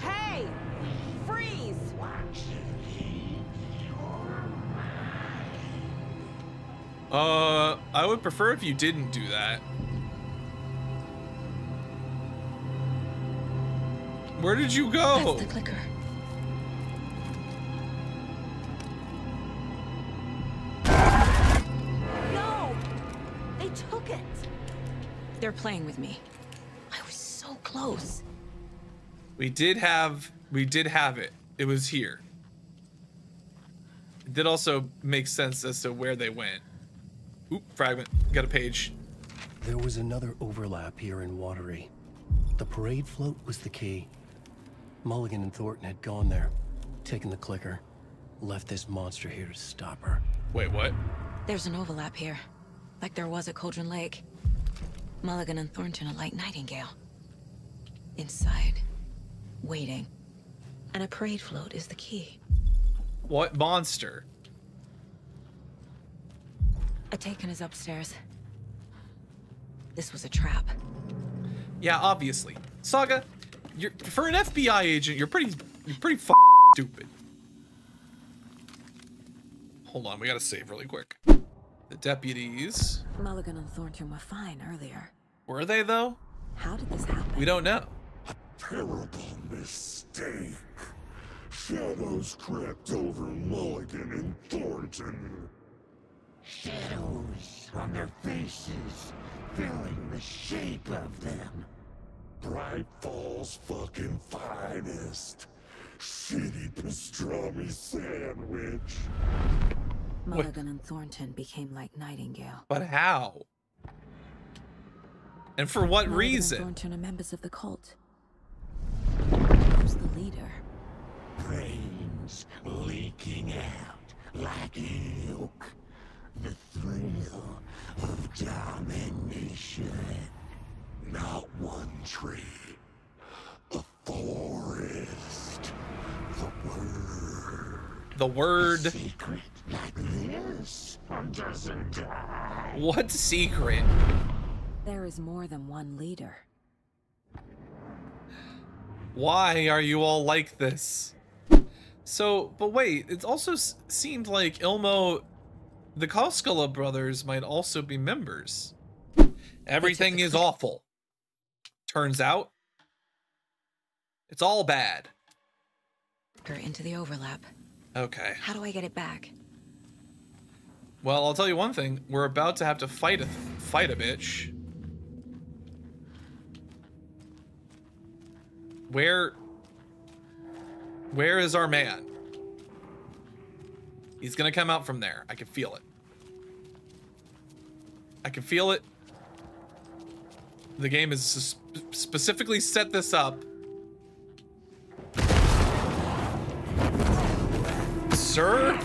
Hey! Freeze! Uh, I would prefer if you didn't do that. Where did you go? That's the clicker. No! They took it! They're playing with me. I was so close. We did have we did have it. It was here. It did also make sense as to where they went. Oop, fragment. Got a page. There was another overlap here in Watery. The parade float was the key. Mulligan and Thornton had gone there, taken the clicker, left this monster here to stop her. Wait, what? There's an overlap here, like there was at Cauldron Lake. Mulligan and Thornton are like Nightingale. Inside, waiting. And a parade float is the key. What monster? Ataken is upstairs. This was a trap. Yeah, obviously. Saga, you're for an FBI agent, you're pretty you're pretty f stupid. Hold on, we gotta save really quick. The deputies. Mulligan and Thornton were fine earlier. Were they though? How did this happen? We don't know. Terrible mistake. Shadows crept over Mulligan and Thornton. Shadows on their faces, filling the shape of them. Bright Falls fucking finest. Shitty pastrami sandwich. Mulligan and Thornton became like Nightingale. But how? And for what Mulligan reason? And Thornton are members of the cult. Brains leaking out like ilk. The thrill of domination. Not one tree. A forest. The word. The word. Secret like this doesn't die. What secret? There is more than one leader. Why are you all like this? So, but wait, it also s- seemed like Ilmo, the Koskela brothers might also be members. Everything is awful. Turns out, it's all bad. Into the overlap. Okay. How do I get it back? Well, I'll tell you one thing. We're about to have to fight a fight a bitch. Where Where is our man? He's to come out from there. I can feel it. I can feel it. The game has specifically set this up. Sir?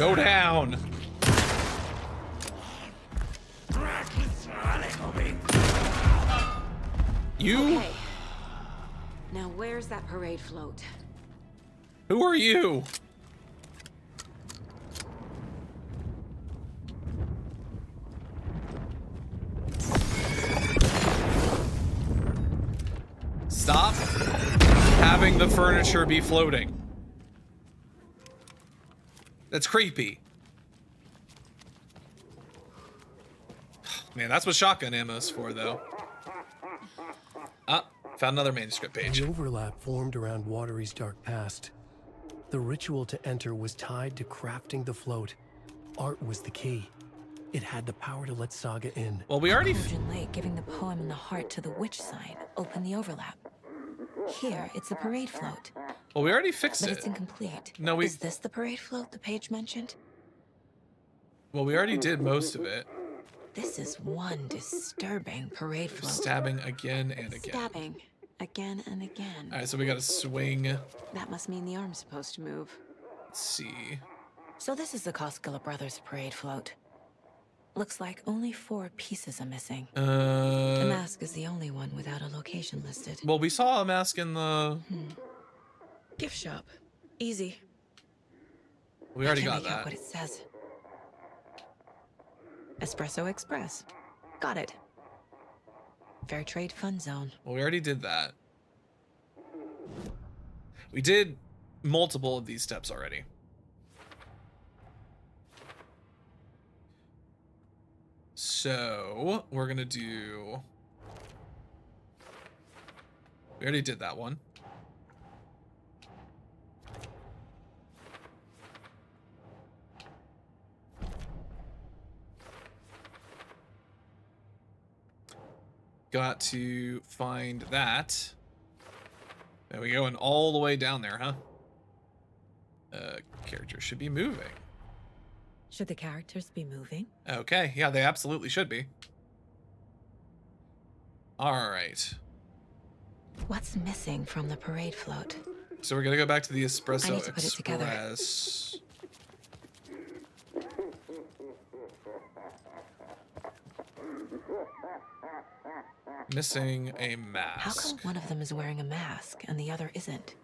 Go down. You? Okay. Now where's that parade float? Who are you? Stop having the furniture be floating. That's creepy. Man, that's what shotgun ammo's for, though. Ah, found another manuscript page. The overlap formed around Watery's dark past. The ritual to enter was tied to crafting the float. Art was the key. It had the power to let Saga in. Well, we already. f- Cauldron Lake giving the poem and the heart to the witch sign. Open the overlap. Here, it's the parade float, Well, we already fixed but it. it's incomplete. No, we- Is this the parade float the page mentioned? Well, we already did most of it. This is one disturbing parade float. Stabbing again and again. Stabbing. Again and again. All right, so we got to swing. That must mean the arm's supposed to move. Let's see. So this is the Koskela Brothers parade float. Looks like only four pieces are missing. the Uh, mask is the only one without a location listed. well, we saw a mask in the. Gift shop. Easy. We already got can't make out that. what it says. Espresso Express. Got it. Fair Trade Fun Zone. Well, we already did that. We did multiple of these steps already. So, we're to do... We already did that one. Got to find that. There we go, and all the way down there, huh? Uh, character should be moving. Should the characters be moving? Okay, yeah, they absolutely should be. All right, What's missing from the parade float? so we're gonna go back to the Espresso I need to put it together. Express. Missing a mask. How come one of them is wearing a mask and the other isn't?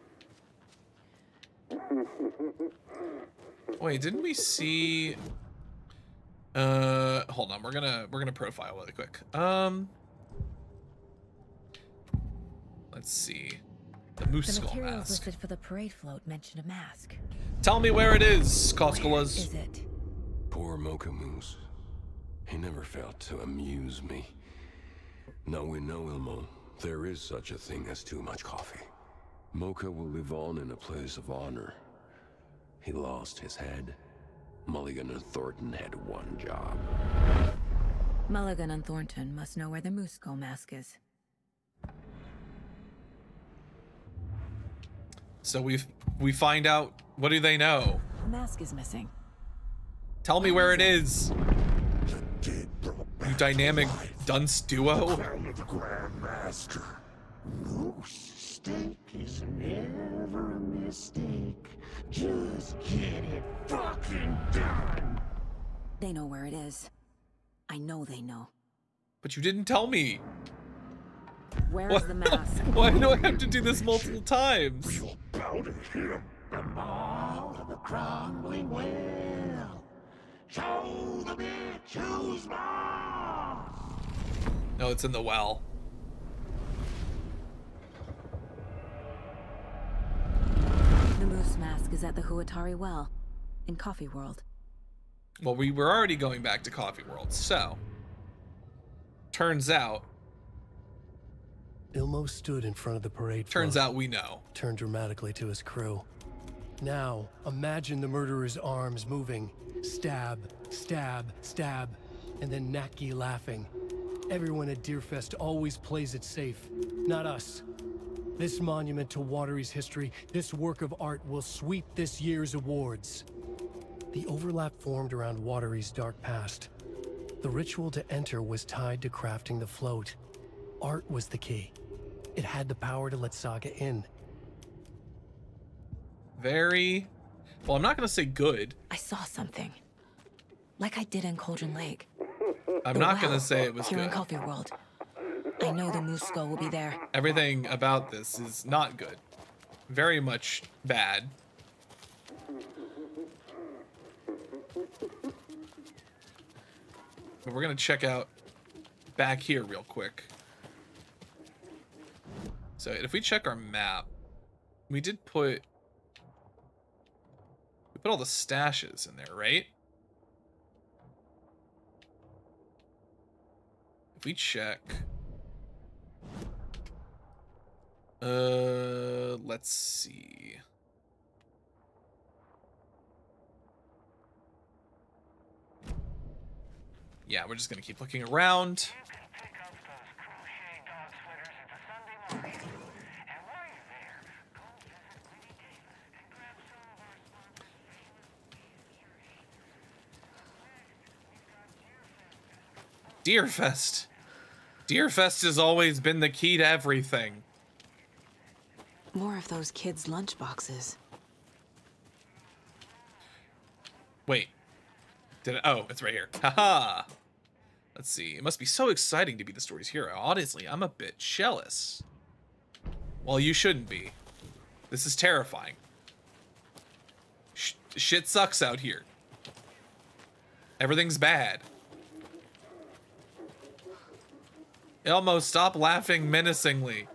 Wait, didn't we see? Uh, hold on. We're gonna we're gonna profile really quick. Um, let's see. The moose The skull materials mask. listed for the parade float mention a mask. Tell me where it is, Where Koskelas. is it? Poor Mocha Moose. He never failed to amuse me. Now we know, Ilmo, there is such a thing as too much coffee. Mocha will live on in a place of honor. He lost his head. Mulligan and Thornton had one job. Mulligan and Thornton must know where the Moose Skull mask is. So we we find out. What do they know? The mask is missing. Tell me where it is. The dead brought back You dynamic life. dunce duo. Crown of the Grand Master. Moose steak is never a mistake. Just get it fucking done. They know where it is. I know they know. But you didn't tell me. Where is What? the mask? Why do I have to do this multiple times? We'll bow to him. The maw of the crumbling well. Show the bitch who's boss. No, it's in the well. The Moose mask is at the Huotari Well, in Coffee World. Well, we were already going back to Coffee World, so. Turns out, Ilmo stood in front of the parade turns float, out we know. turned dramatically to his crew. Now, imagine the murderer's arms moving. Stab, stab, stab, and then Naki laughing. Everyone at Deerfest always plays it safe, not us. This monument to Watery's history, this work of art will sweep this year's awards. The overlap formed around Watery's dark past. The ritual to enter was tied to crafting the float. Art was the key. It had the power to let Saga in. Very. Well, I'm not going to say good. I saw something. Like I did in Cauldron Lake. I'm The not going to say it was Here in good. Coffee World. I know the Skull will be there. Everything about this is not good. Very much bad. But we're going to check out back here real quick. So if we check our map, we did put we put all the stashes in there, right? If we check uh let's see. Yeah, we're just gonna keep looking around. Deerfest. Deerfest has always been the key to everything. More of those kids' lunchboxes. Wait. Did it? Oh, it's right here. Haha. Let's see. It must be so exciting to be the story's hero. Honestly, I'm a bit jealous. Well, you shouldn't be. This is terrifying. Sh shit sucks out here. Everything's bad. Elmo, stop laughing menacingly.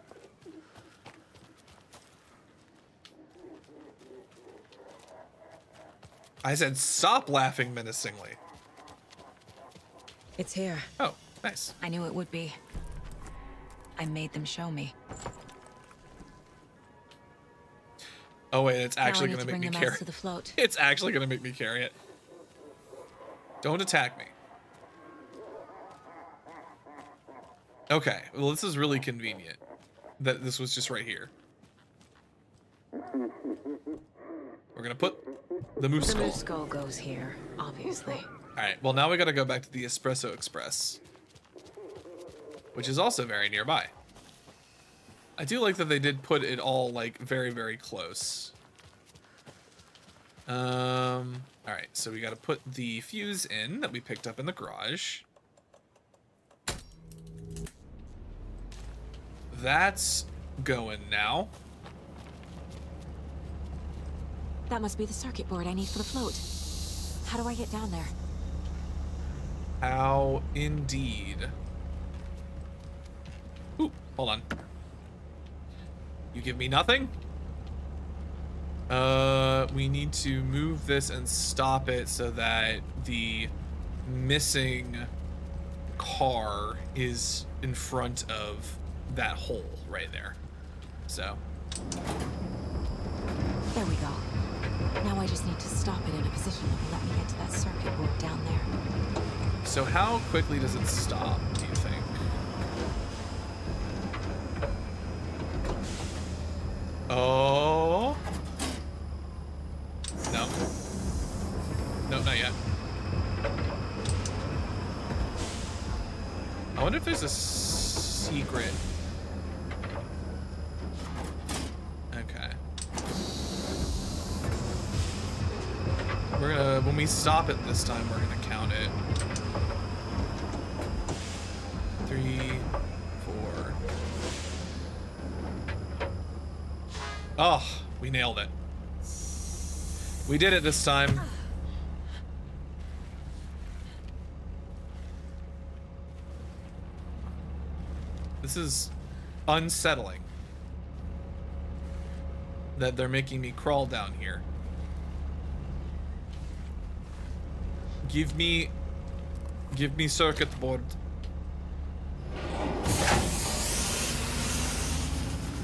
I said stop laughing menacingly. It's here. Oh, nice. I knew it would be. I made them show me. Oh wait, it's actually gonna to make me carry. to the float. It's actually gonna make me carry it. Don't attack me. Okay, well this is really convenient that this was just right here. We're gonna put the moose skull. The moose skull goes here, obviously. All right, well now we gotta go back to the Espresso Express, which is also very nearby. I do like that they did put it all like very, very close. Um, all right, so we gotta put the fuse in that we picked up in the garage. That's going now. That must be the circuit board I need for the float. How do I get down there? How indeed. Ooh, hold on. You give me nothing? Uh, we need to move this and stop it so that the missing car is in front of that hole right there. So, There we go. Now I just need to stop it in a position that will let me get to that circuit board down there. so how quickly does it stop, do you think? Oh. No. No, not yet. I wonder if there's a secret. Okay. We're gonna, when we stop it this time, we're gonna count it. Three, four. Oh, we nailed it. We did it this time. This is unsettling. That they're making me crawl down here. Give me... Give me circuit board.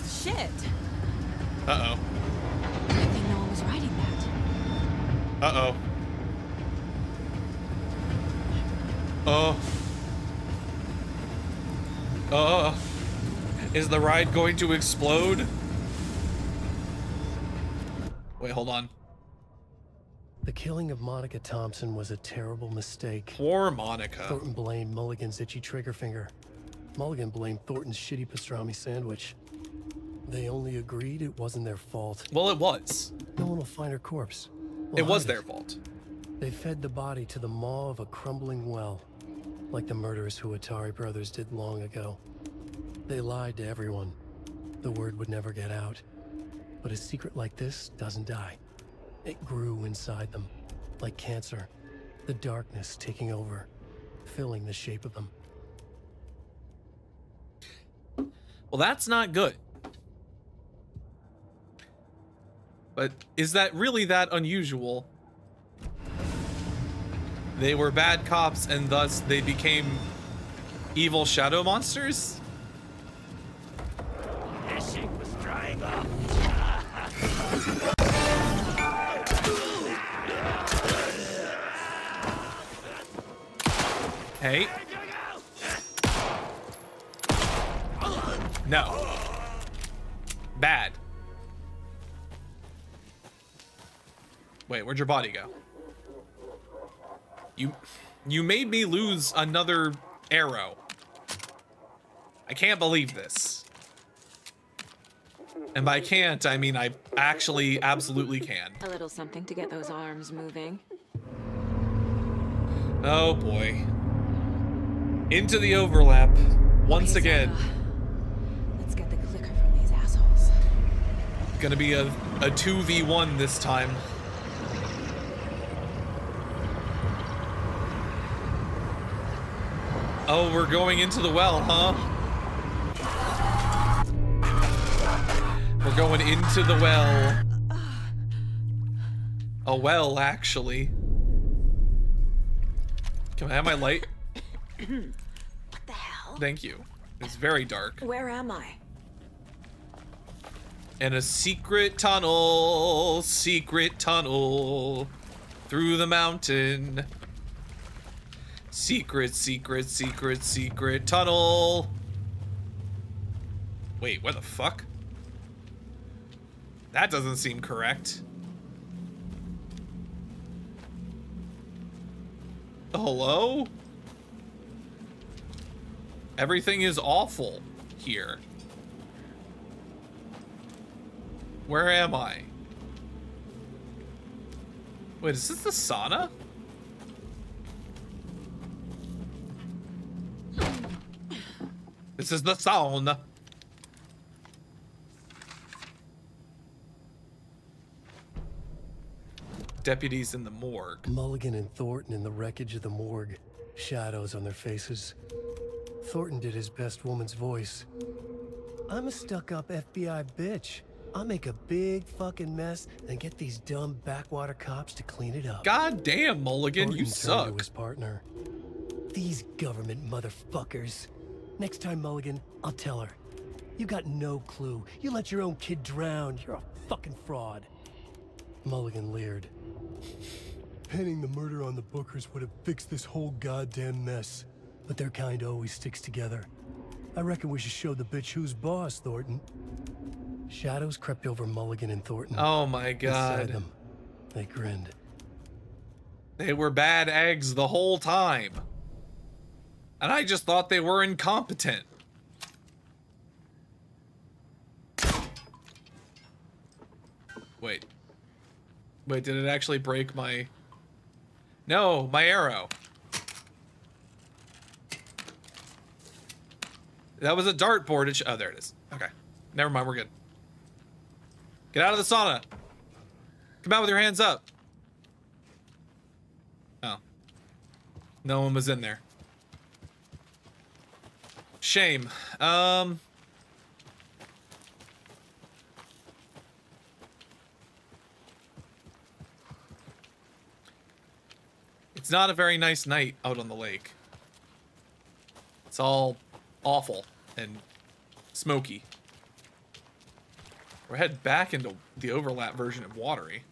Shit. Uh-oh. I think no one was riding that. Uh-oh. Oh. Uh. Is the ride going to explode? Wait, hold on. The killing of Monica Thompson was a terrible mistake. Poor Monica. Thornton blamed Mulligan's itchy trigger finger. Mulligan blamed Thornton's shitty pastrami sandwich. They only agreed it wasn't their fault. Well, it was. No one will find her corpse. We'll It was their fault. They fed the body to the maw of a crumbling well, like the murderous Huotari brothers did long ago. They lied to everyone. The word would never get out. But a secret like this doesn't die. It grew inside them, like cancer, the darkness taking over, filling the shape of them. Well, that's not good. But is that really that unusual? They were bad cops and thus they became evil shadow monsters? Hey. No. Bad. Wait, where'd your body go? You you made me lose another arrow. I can't believe this. And by can't, I mean I actually absolutely can. A little something to get those arms moving. Oh boy into the overlap once okay, again. Let's get the clicker from these assholes. Gonna be a, a 2v1 this time. Oh, we're going into the well, huh? We're going into the well. A well, actually. Can I have my light? What the hell? Thank you. It's very dark. Where am I? And a secret tunnel, secret tunnel through the mountain. Secret, secret, secret, secret tunnel. Wait, what the fuck? That doesn't seem correct. Hello? Everything is awful here. Where am I? Wait, is this the sauna? This is the sauna. Deputies in the morgue. Mulligan and Thornton in the wreckage of the morgue, shadows on their faces. Thornton did his best woman's voice. I'm a stuck up FBI bitch. I'll make a big fucking mess and get these dumb backwater cops to clean it up. God damn, Mulligan, Thornton you turned To suck. his partner. These government motherfuckers. Next time, Mulligan, I'll tell her. You got no clue. You let your own kid drown. You're a fucking fraud. Mulligan leered. Pinning the murder on the Bookers would have fixed this whole goddamn mess. But their kind always sticks together. I reckon we should show the bitch who's boss, Thornton. Shadows crept over Mulligan and Thornton. Oh my god. them. They grinned. They were bad eggs the whole time. And I just thought they were incompetent. Wait. Wait, did it actually break my... No, my arrow. That was a dartboard. Sh- oh, there it is. Okay. Never mind, we're good. Get out of the sauna. Come out with your hands up. Oh. No one was in there. Shame. Um. It's not a very nice night out on the lake. It's all awful and smoky. We're head back into the overlap version of Watery.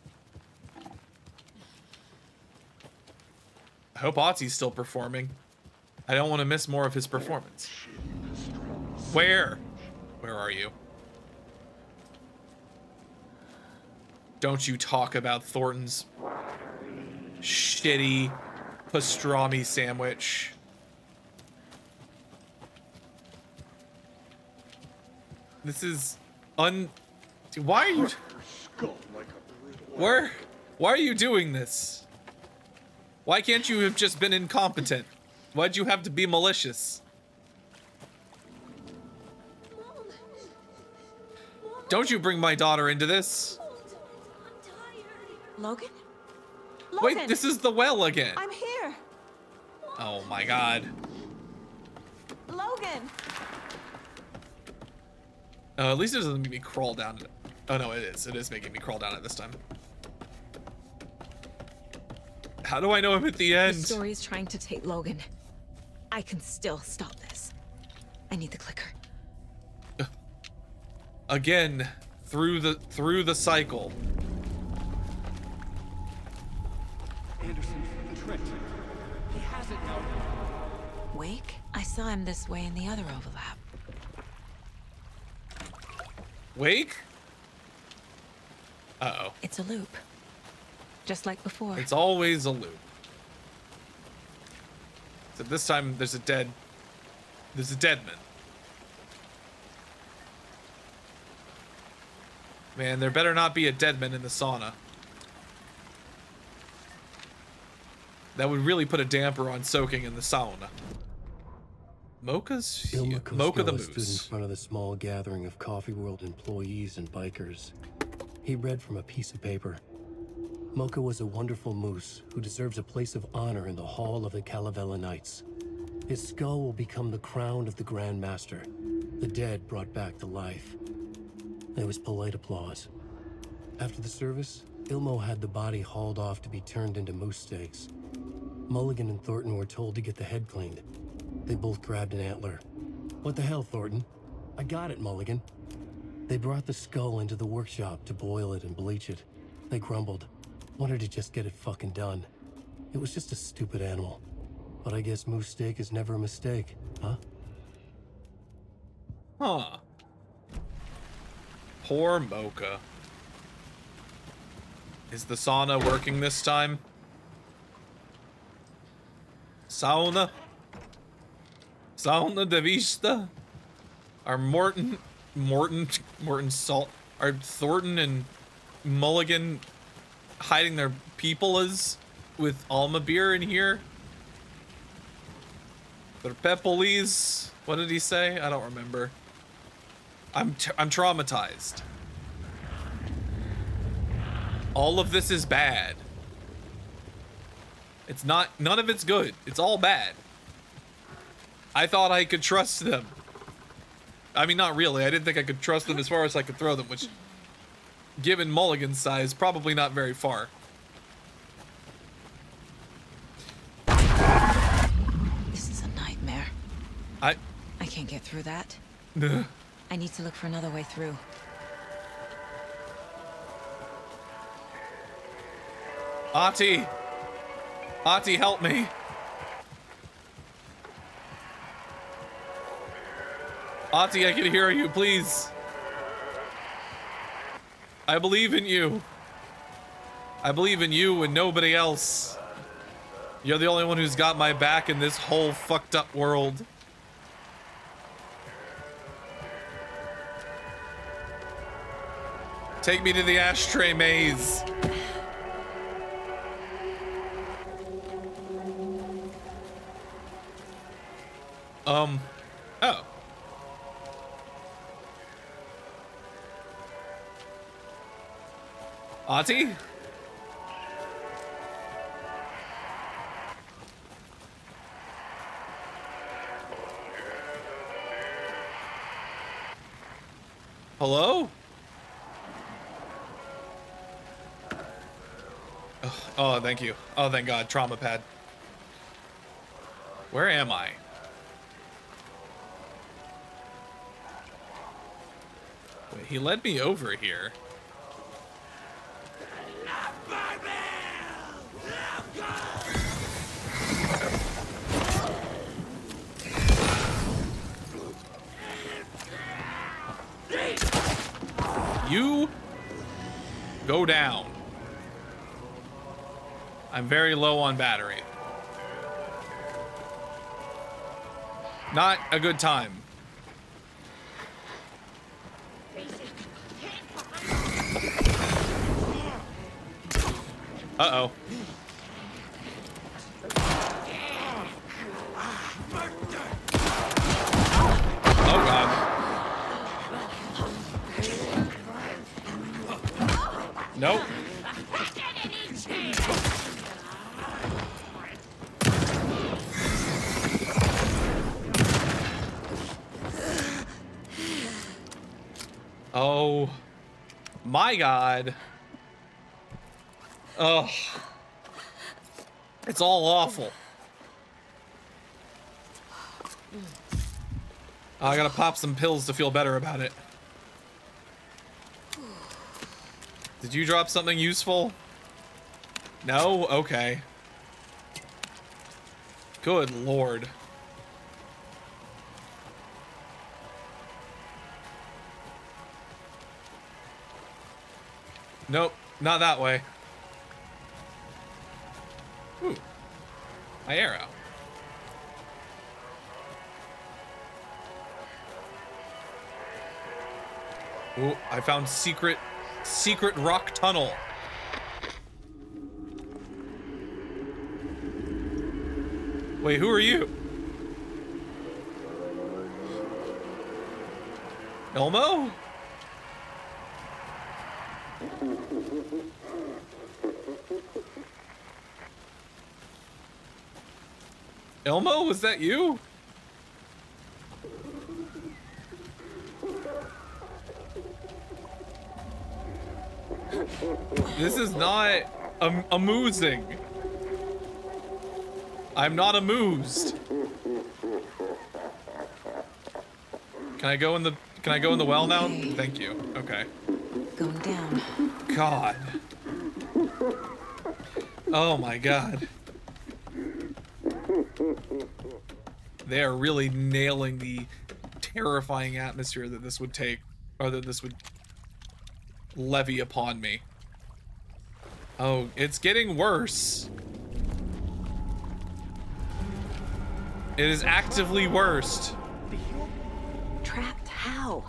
I hope Otzi's still performing. I don't want to miss more of his performance. Where? Where are you? Don't you talk about Thornton's shitty pastrami sandwich. This is un. Why are you? Where? Why are you doing this? Why can't you have just been incompetent? Why'd you have to be malicious? Don't you bring my daughter into this. Logan? Wait, this is the well again. I'm here. Oh my god. Logan. Uh, at least it doesn't make me crawl down. Oh no, it is. It is making me crawl down it this time. How do I know I'm at the end? The story is trying to take Logan. I can still stop this. I need the clicker. Again, through the through the cycle. Anderson, Trent. He has it now. Wake? I saw him this way in the other overlap. Wake? Uh-oh. It's a loop. Just like before. It's always a loop. So this time there's a dead there's a dead man. Man, there better not be a dead man in the sauna. That would really put a damper on soaking in the sauna. Mocha's Ilma Mocha the Costello stood in front of the small gathering of Coffee World employees and bikers. He read from a piece of paper. Mocha was a wonderful moose who deserves a place of honor in the hall of the Kalevala Knights. His skull will become the crown of the Grand Master, the dead brought back to life. There was polite applause. After the service, Ilmo had the body hauled off to be turned into moose steaks. Mulligan and Thornton were told to get the head cleaned. They both grabbed an antler. What the hell, Thornton? I got it, Mulligan. They brought the skull into the workshop to boil it and bleach it. They grumbled. Wanted to just get it fucking done. It was just a stupid animal. But I guess moose steak is never a mistake, huh? Huh. Poor Mocha. Is the sauna working this time? Sauna? Sauna de Vista? Are Morton, Morton, Morton Salt, are Thornton and Mulligan hiding their people as with Alma beer in here? They're Pepolis. What did he say? I don't remember. I'm I'm traumatized. All of this is bad. It's not none of it's good. It's all bad. I thought I could trust them. I mean, not really. I didn't think I could trust them as far as I could throw them, which, given Mulligan's size, probably not very far. This is a nightmare. I. I can't get through that. I need to look for another way through. Ahti! Ahti, help me! Ahti, I can hear you, please. I believe in you. I believe in you and nobody else. You're the only one who's got my back in this whole fucked up world. Take me to the ashtray maze. Um, Auntie? Hello? Oh, oh, thank you. Oh, thank God. Trauma pad. Where am I? Wait, he led me over here. You go down. I'm very low on battery. Not a good time. Uh-oh. Nope. Oh my god. Oh. It's all awful. I gotta pop some pills to feel better about it. Did you drop something useful? No? Okay. Good lord. Nope, not that way. Ooh. My arrow. Ooh, I found secret, secret rock tunnel. Wait, who are you? Elmo? Elmo, was that you? This is not am- amusing. I'm not amused. Can I go in the Can I go in the well now? Thank you. Okay. Going down. God. Oh my god. They are really nailing the terrifying atmosphere that this would take, or that this would levy upon me. Oh, it's getting worse. It is actively worse. Trapped how?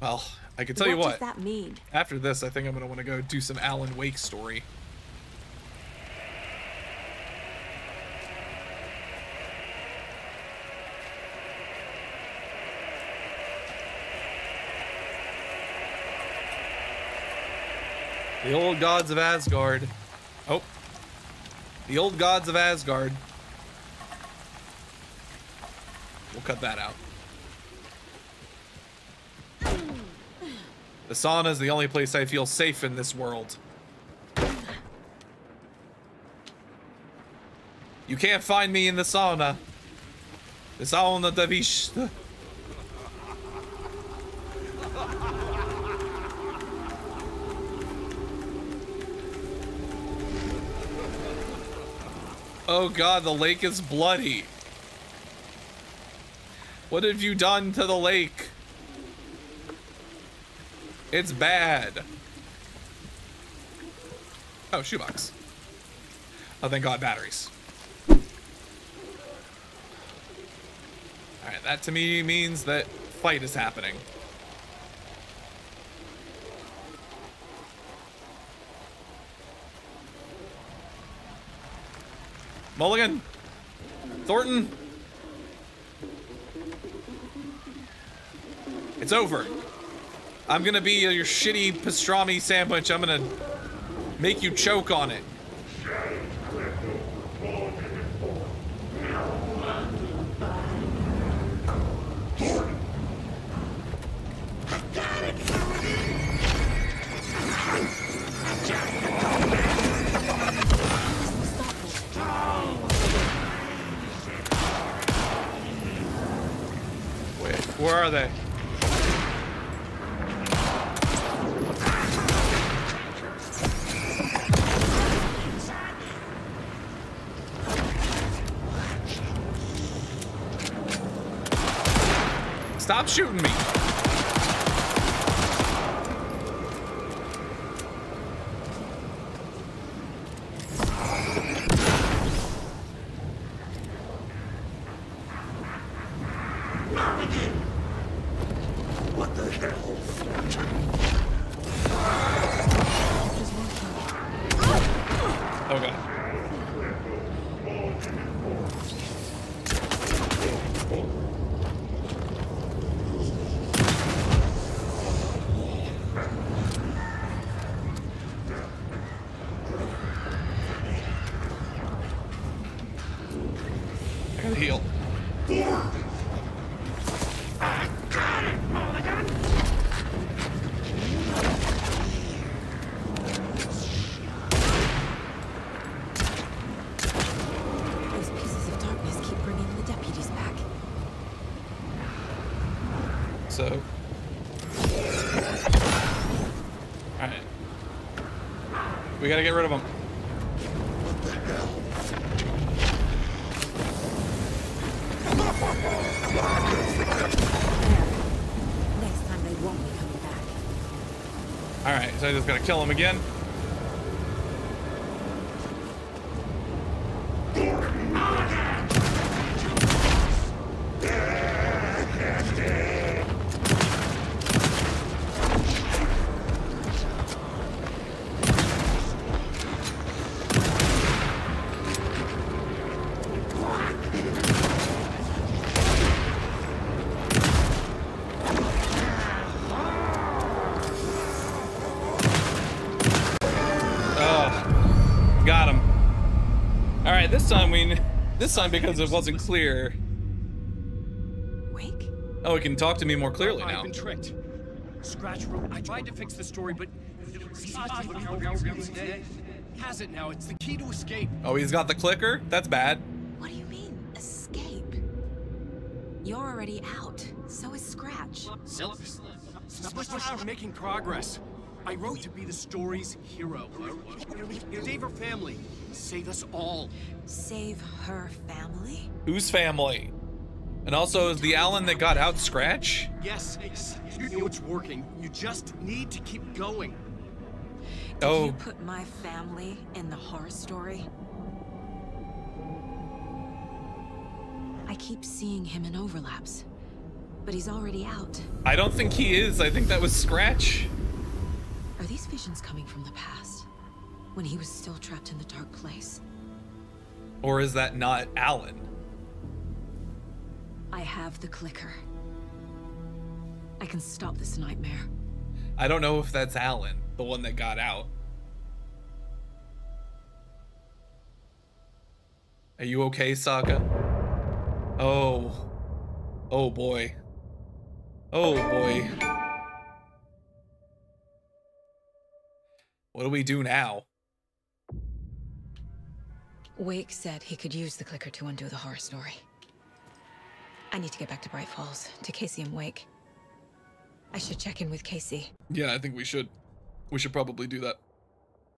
Well, I can tell you what. what. does that mean? After this, I think I'm gonna want to go do some Alan Wake story. The old gods of Asgard. Oh. The old gods of Asgard. We'll cut that out. The sauna is the only place I feel safe in this world. You can't find me in the sauna. The sauna der Wicht. Oh god, the lake is bloody. What have you done to the lake? It's bad. Oh, shoebox. Oh, thank God, batteries. Alright, that to me means that fight is happening. Mulligan! Thornton! It's over. I'm gonna be your shitty pastrami sandwich. I'm gonna make you choke on it. Where are they? Stop shooting me. What the hell? Okay. I gotta heal. Those pieces of darkness keep bringing the deputies back. So. Alright. We gotta get rid of them. Gotta kill him again. This time we This time because it wasn't clear. Wake? Oh, it can talk to me more clearly now. I've now. been tricked. Scratch wrote. I tried to fix the story, but has it now. It's the key to escape. Oh, he's got the clicker? That's bad. What do you mean, escape? You're already out. So is Scratch. We're making progress. I wrote to be the story's hero. Save her family. Save us all. Save her family? Whose family? And also, is the Alan that got out Scratch? Yes, you know it's working. You just need to keep going. Did Oh. you put my family in the horror story? I keep seeing him in overlaps, but he's already out. I don't think he is. I think that was Scratch. These visions coming from the past? When he was still trapped in the dark place? Or is that not Alan? I have the clicker. I can stop this nightmare. I don't know if that's Alan, the one that got out. Are you okay, Saga? Oh. Oh boy. Oh boy. What do we do now? Wake said he could use the clicker to undo the horror story. I need to get back to Bright Falls, to Casey and Wake. I should check in with Casey. Yeah, I think we should. We should probably do that.